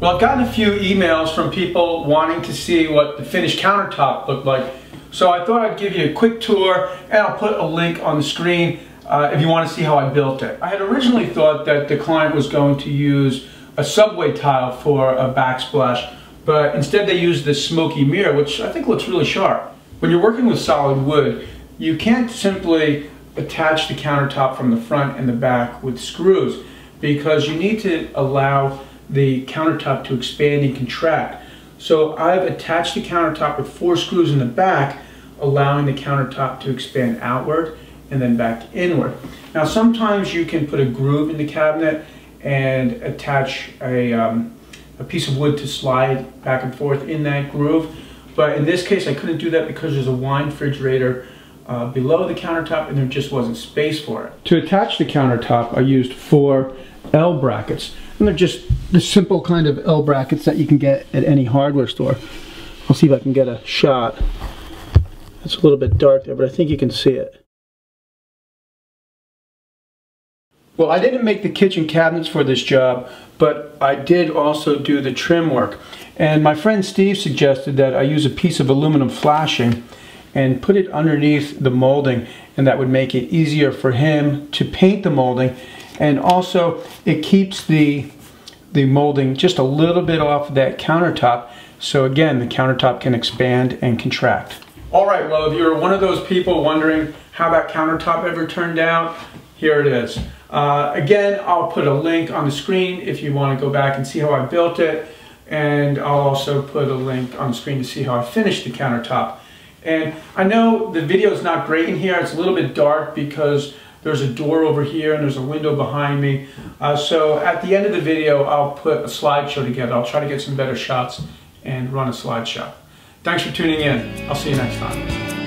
Well, I've gotten a few emails from people wanting to see what the finished countertop looked like. So I thought I'd give you a quick tour and I'll put a link on the screen uh, if you want to see how I built it. I had originally thought that the client was going to use a subway tile for a backsplash, but instead they used this smoky mirror, which I think looks really sharp. When you're working with solid wood, you can't simply attach the countertop from the front and the back with screws because you need to allow the countertop to expand and contract. So I've attached the countertop with four screws in the back, allowing the countertop to expand outward and then back inward. Now sometimes you can put a groove in the cabinet and attach a, um, a piece of wood to slide back and forth in that groove. But in this case I couldn't do that because there's a wine refrigerator uh, below the countertop and there just wasn't space for it. To attach the countertop I used four L brackets. And they're just the simple kind of L brackets that you can get at any hardware store. I'll see if I can get a shot. It's a little bit dark there, but I think you can see it. Well, I didn't make the kitchen cabinets for this job, but I did also do the trim work. And my friend Steve suggested that I use a piece of aluminum flashing and put it underneath the molding and that would make it easier for him to paint the molding and also it keeps the the molding just a little bit off that countertop so again the countertop can expand and contract. Alright well if you're one of those people wondering how that countertop ever turned out here it is. Uh, again I'll put a link on the screen if you want to go back and see how I built it and I'll also put a link on the screen to see how I finished the countertop. And I know the video is not great in here, it's a little bit dark because there's a door over here and there's a window behind me. Uh, so at the end of the video, I'll put a slideshow together. I'll try to get some better shots and run a slideshow. Thanks for tuning in. I'll see you next time.